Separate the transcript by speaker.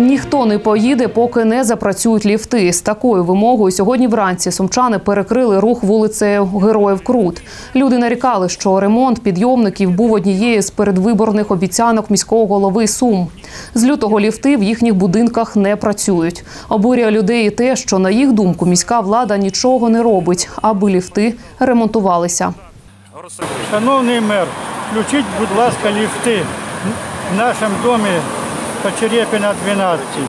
Speaker 1: Ніхто не поїде, поки не запрацюють ліфти. З такою вимогою сьогодні вранці сумчани перекрили рух вулицею Героїв Крут. Люди нарікали, що ремонт підйомників був однією з передвиборних обіцянок міського голови Сум. З лютого ліфти в їхніх будинках не працюють. Обурює людей те, що на їх думку міська влада нічого не робить, аби ліфти ремонтувалися.
Speaker 2: Шановний мер, включіть, будь ласка, ліфти в нашому домі по Черепіна 12.